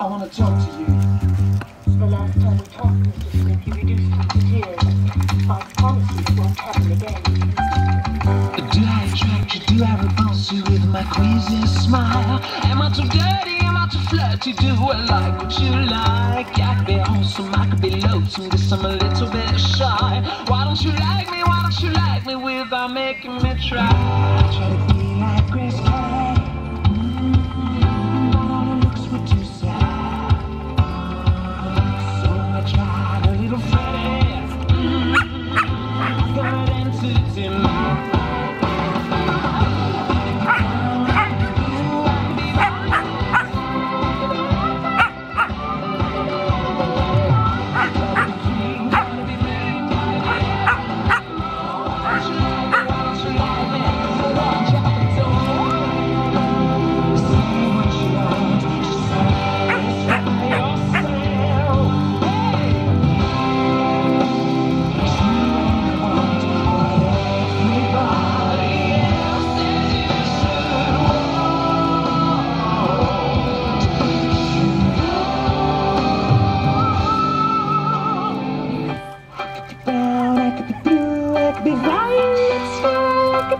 I want to talk to you. The last time we talked, Mr. Smith, you reduced me to tears. I promise it won't happen again. Do I attract you? Do I repulse you with my queasy smile? Am I too dirty? Am I too flirty? Do I like what you like? I could be awesome, I could be loathsome, guess I'm a little bit shy. Why don't you like me? Why don't you like me without making me try? Everybody's like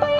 the